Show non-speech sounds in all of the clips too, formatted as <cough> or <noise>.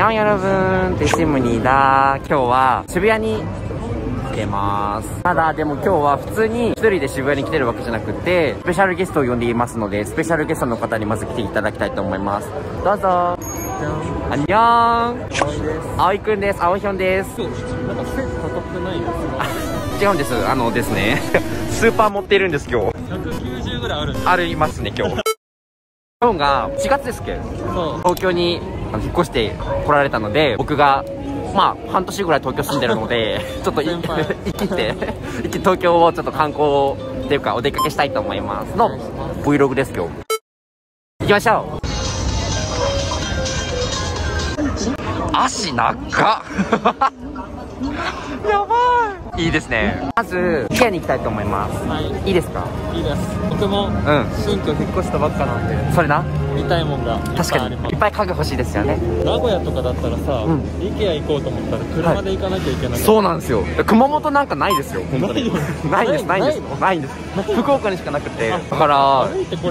にゃんやろぶんってシムニーだ今日は渋谷に来てます。ただでも今日は普通に一人で渋谷に来てるわけじゃなくてスペシャルゲストを呼んでいますのでスペシャルゲストの方にまず来ていただきたいと思います。どうぞ。あんにゃーん。あおいくんです。あおひょんです。なんか背高くないですか？違うんです。あのですね。<laughs> スーパー持っているんです今日。190ぐらいあるありますね今日。今日が4月ですっけ？ど東京に引っ越して来られたので僕がまあ半年ぐらい東京住んでるので <laughs> ちょっとい先輩。<laughs> <laughs> 生きて東京をちょっと観光っていうかお出かけしたいと思いますの Vlog です今日。行きましょう足長っ。<laughs> やばい。いいですね。まず IKEA に行きたいと思います。はい。いいですか？いいです。僕もうん。新居引っ越したばっかなんで。それな？見たいもんが確かあります。に。いっぱい家具欲しいですよね。名古屋とかだったらさ、うん。IKEA 行こうと思ったら車で行かなきゃいけない、そうなんですよ。熊本なんかないですよ。本当に。ないです <laughs> ないんです。ないんです。福岡にしかなくて。だから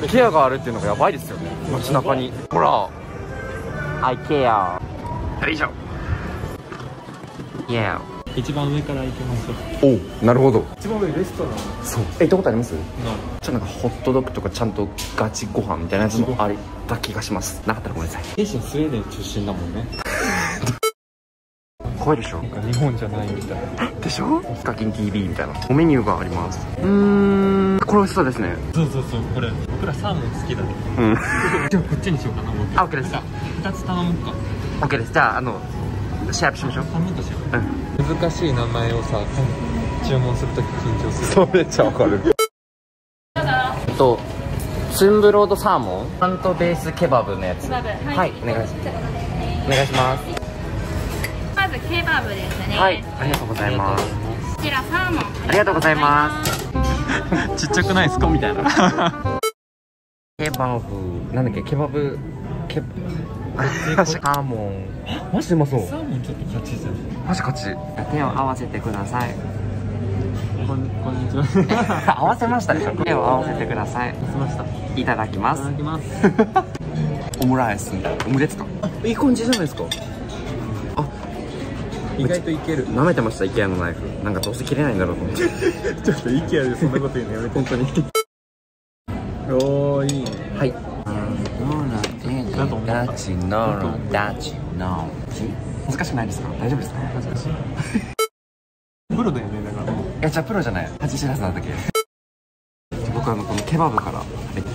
ケアがあるっていうのがやばいですよね。街中に。ほら。アイケアよいしょ。イエー一番上から行きましょう。おなるほど。一番上レストラン。そう。え行ったことあります？のちょっとなんかホットドッグとかちゃんとガチご飯みたいなやつもあった気がします。なかったらごめんなさい。ケイシンスウェーデン出身だもんね。<laughs> 怖いでしょ。なんか日本じゃないみたい。なでしょ？ヒカキン TV みたいな。おメニューがあります。うーん。これ美味しそうですね。そうそうそうこれ。僕らサーモン好きだね。うん。<laughs> じゃあこっちにしようかな僕あ OK です。じゃあ2つ頼もうか OK です。じゃああのシェアアップしましょう。うう。ん難しい名前をさ注文するとき緊張する。そうめっちゃわかる。えっとツンブロードサーモン。パンとベースケバブのやつ。ケバブ。は、はいいお願いします。お願いします。まずケバブですね。はい。ありがとうございます。こちらサーモン。ありがとうございます。<laughs> ちっちゃくないですか？みたいな。<laughs> <laughs> ケバブ。なんだっけ？ケバブケバサーモンマジでうまそう。サーモンちょっと勝ちじゃん。マジ勝ち。手を合わせてください。こんこんにちは。<laughs> 合わせましたね手を合わせてください。しました。いいただきまたすだきます。<laughs> オムライスオムレツかいい感じじゃないですか？意外といける。舐めてました IKEA のナイフ。なんかどうせ切れないんだろうと思って。<laughs> ちょっと IKEA でそんなこと言うのやめて。本当に。おーいいね。はいだと思った。ダチノーダチノー難しくない。ですか大丈夫ですか恥ずかしい。プロだよねだからい。やじゃあプロじゃない。恥知らずなんだけ僕あのこのケバブから食べて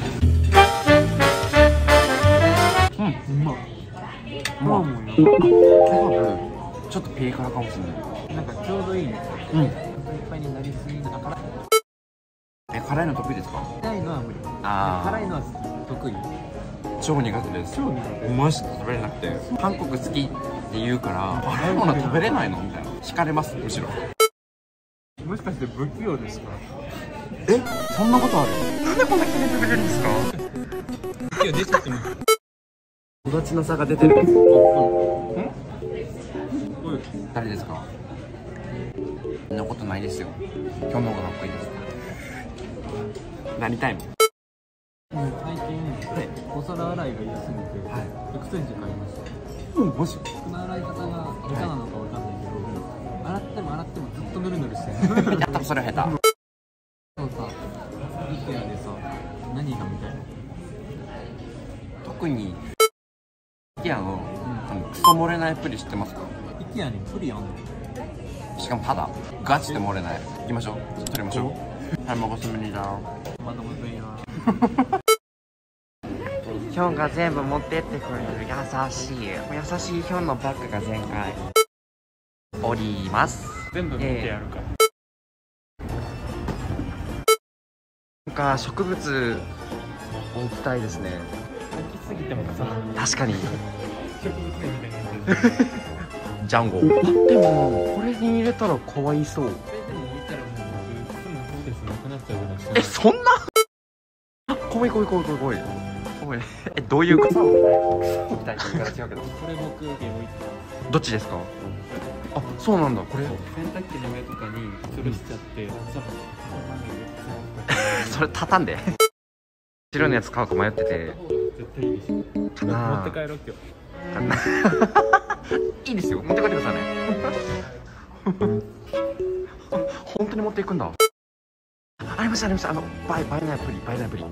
うまっうまもんよケバブちょっとピリ辛かもしれない。なんかちょうどい。い。ねうんい。っぱい。になりすぎな辛え辛い。の得意ですかい。のは無理あー辛い。のは得意超苦手です。超苦手。マジで食べれなくて韓国好きって言うから辛いもの食べれないの？みたいな。惹かれますむしろ。もしかして不器用ですか？え？そんなことある？なんでこんなに食べれるんですか？不器用出ちゃってます。育ちの差が出てる。誰ですか？そんなことないですよ。今日の方がかっこいいです。なりたいの最近、お皿洗いが良すぎて、はい。エクセンジ買いましたうんマジ？服の洗い方が下手なのかわかんないけど、洗っても洗ってもずっとヌルヌルしてる。やったそれは下そうさ、IKEA でさ、何が見たい特に IKEA のあのクソ漏れないプリ知ってますか？IKEA にプリあんの？しかもただガチで漏れない。行きましょう。ちょっと撮りましょう。はいもごすみにだまだむずいな <laughs> ヒョンが全部持ってってくれる優しい優しいヒョンのバッグが全開おります全部見てやるから、なんか植物置きたいですね大きすぎてもさ、確かに植物みたいなジャンゴでもこれに入れたらかわいそう、えそんな怖い怖い怖い怖い怖い怖いえどういうこと？置きたいって言い方違うけど。これ僕、家置いてどっちですか？あそうなんだ。これ？洗濯機の上とかに吊るしちゃって、さ <laughs> それ畳んで。白のやつ買うか迷ってて。絶対いいでしょ。持って帰ろう今日。<laughs> いいですよ。持って帰ってくださいね。<laughs> 本当に持っていくんだ。ありましたありました。あのバイバイナプリバイナプリ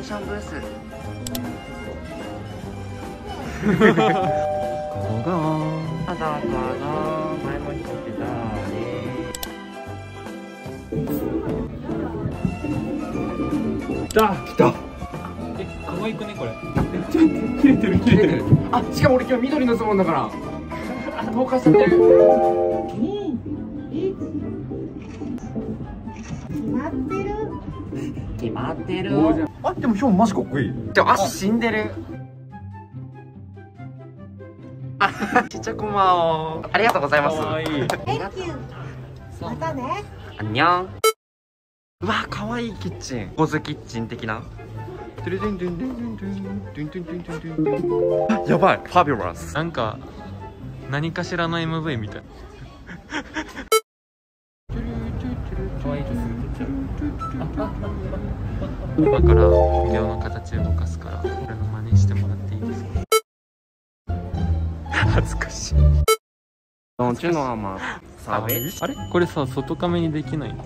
ーションブース。ここがただかな前もに来てた。ね来た来たえ可愛くねこれ。ちょっと切れてる切れてる。あしかも俺今日緑のズボンだから。透過してる。決まってるあでもヒョンマジかっこいい。でも足死んでる。あちっちゃこまをありがとうございます。またね。あにゃん。うわかわいいキッチン。ゴズキッチン的な。やばいファビュラスなんか何かしらの MV みたいかわいいです今からビオの形動かすからこれの真似してもらっていいですか？恥ずかしい。どっちの甘サベあれ？これさ外カメにできないの？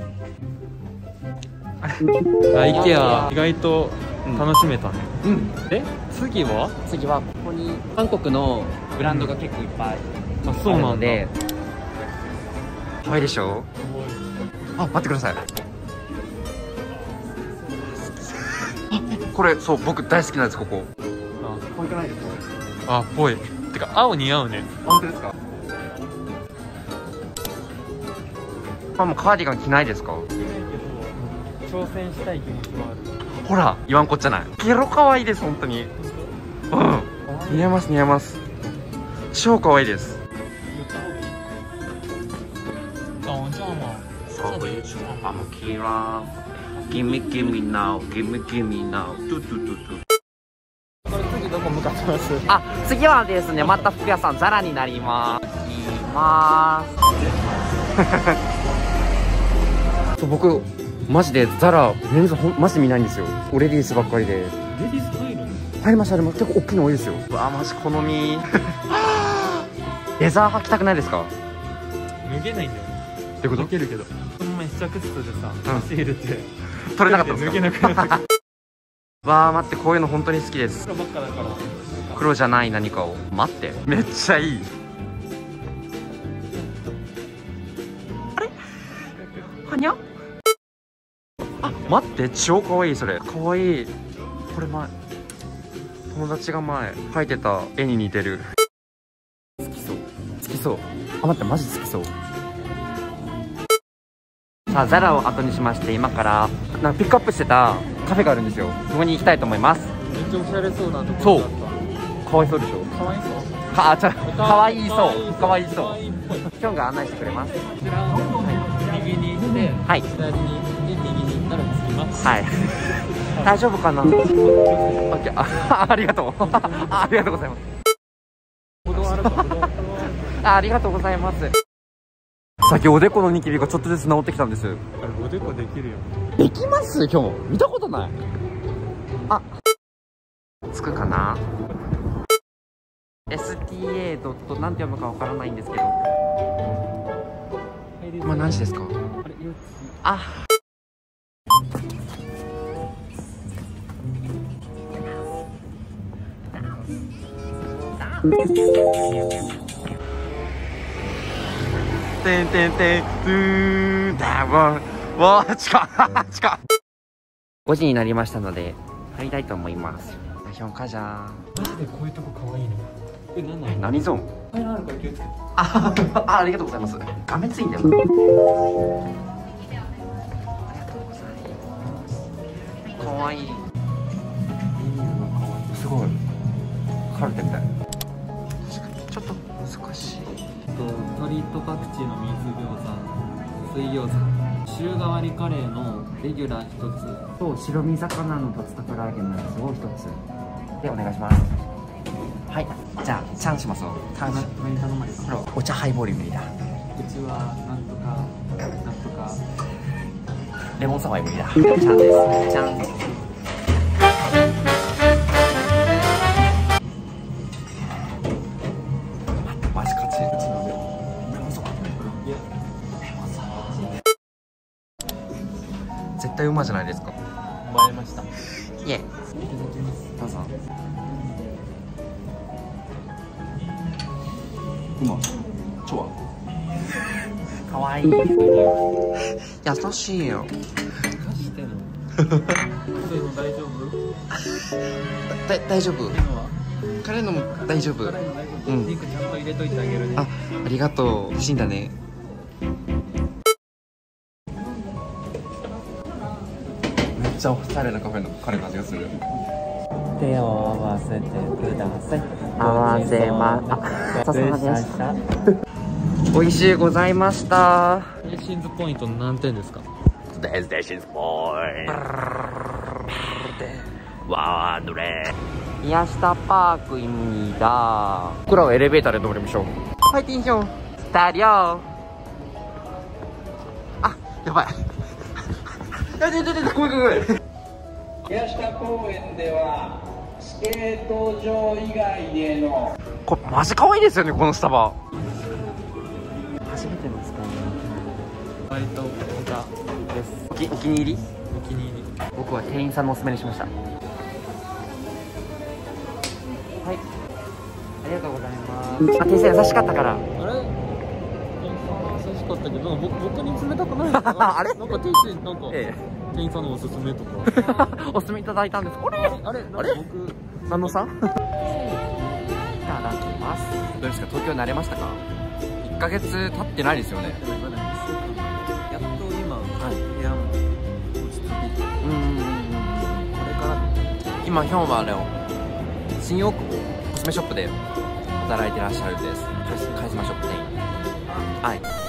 あ IKEA 意外と楽しめたね、うん。え？次は？次はここに。韓国のブランドが結構いっぱいあそうなんだ。で。可愛いでしょ？あ待ってくださいこれそう僕大好きなんですここ。あ可愛くないですかあぽいてか青似合うね。本当ですか？あもうカーディガン着ないですか？挑戦したい気持ちもある。ほら言わんこっちゃない。ゲロ可愛いです本当に。うん。似合います似合います。超可愛いです。あおじゃあまそうあキラ Gimme gimme now gimme gimme now トゥトゥトゥトゥ。これ次どこ向かってます？あ次はですねまた服屋さんザラになります。行きます。そう僕マジでザラメンズほんマジで見ないんですよ。オレディースばっかりで。レディース入るの？入りました入りました。結構大きいの多いですよ。うわマジ好み。<laughs> レザー履きたくないですか？脱げないんだよ。ねってこと？脱げるけど。その前試着室でさうん。足入れて取れなかったんですか？脱げなくなったわあ待ってこういうの本当に好きです。黒ばっかだから黒じゃない何かを待って。めっちゃいい。あれ？はにゃ？あ待って超かわいいそれ。かわいい。これ前。友達が前描いてた絵に似てる。好きそう。好きそう。あ待ってマジ好きそうさあザラを後にしまして今からなんかピックアップしてたカフェがあるんですよ。そこに行きたいと思います。めっちゃおしゃれそうなとこだった。かわいそうでしょ？かわいそう。かあちゃかわいそう。かわいそう。きょんが案内してくれます。ちらを右に行ってはい。左に行って右に行ったら着きます。はい。<laughs> 大丈夫かな？あ <laughs> ありがとう。<laughs> あありがとうございます。あありがとうございますさっきおでこのニキビがちょっとずつ治ってきたんです。あれおでこできるよできます？今日見たことない。あ。つくかな？STA. ドットなんて読むかわからないんですけど。今何時ですか？あてんてんてん、トゥーン、ダボン、わー、近っ、近っ。5時になりましたので、入りたいと思います。ヒョンカジャーン。マジでこういうとこ可愛いねこれ何なの何ゾーンあああ、りがとうございます。画面ついんだよな。ありがとうございます。かわいい。すごい。カルテみたい。鶏とパクチーの水餃子水餃子週替わりカレーのレギュラー一つと白身魚の竜田唐揚げのやつを一つでお願いします。はい。じゃあ、チャンしますよ。チャン。何頼まれたお茶ハイボール無理だ。うちはなんとかなんとかレモンサワー無理だ。チャンです。チャン。マじゃないですか？映えました。いえ。どうぞ。うま超はかわいい。優しいよ。大丈夫？だ大丈夫。彼のも大丈夫。うん。リンクちゃんと入れといてあげるね。あありがとう。嬉しいんだねちゃおしゃれなカフェのカレーの味がする手を合わせてください合わせまあごちそうさまでした美味しいございましたレーシンズポイント何点ですかデステーションスポインワンドレ宮下パーク입니다僕らはエレベーターで登りましょうファイティンションスタリオあやばい やめてやめてごめんごめん。宮下公園ではスケート場以外でのこれマジ可愛いですよねこのスタバ。初めての使い割と他です。お気お気に入り？お気に入り。僕は店員さんのおすすめにしました。はい。ありがとうございます。あ店員さん優しかったからしかったけど僕僕に冷たくないですか <laughs> あれ？なんか店員なんか、え店員さんのおすすめとか。え <laughs> おすすめいただいたんです。これ？あれ？なんかあれ？僕何のさん？いただきます。どうですか？東京慣れましたか？1ヶ月経ってないですよね。やっと今、はい。部屋も落ち着いてうんうんうんこれから今ヒョンはあれを新大久保コスメショップで働いてらっしゃるんです。カリスマショップ店員。はい。です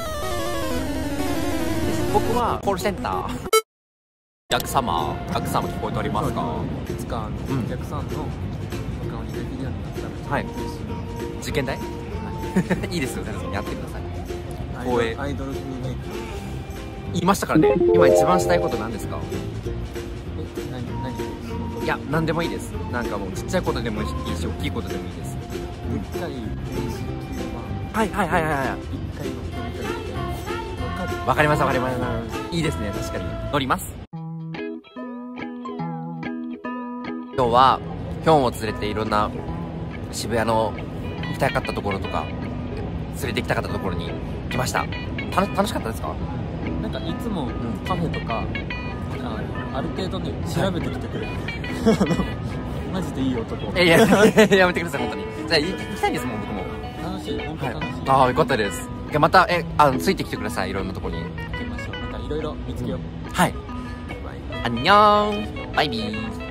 僕はコールセンター。お客様。お客様聞こえておりますか？いつかあのうん。お客さんのお顔にできるようになったらはい。受験代い。<laughs> いですよやってください。光栄。アイドル風メイク。言いましたからね。今一番したいこと何ですか？え何何？いや何でもいいです。なんかもうちっちゃいことでもいいし大きいことでもいいです。でっかい電子吸盤はいはいはいはいはいわかりますわかります。いいですね確かに。乗ります。今日はヒョンを連れていろんな渋谷の行きたかったところとか連れて行きたかったところに来ました。た楽しかったですか？なんかいつもカフェとか、あある程度ね調べてきてくれる、<laughs> マジでいい男。いやいややめてください本当に。じゃあ行きたいですもん僕も。楽しい本当はい楽しい、ああよかったですじゃあまたえあのついてきてください。いろんなところに。行きましょう。なんかいろいろ見つけよう、はい。 Bye。안녕。バイビー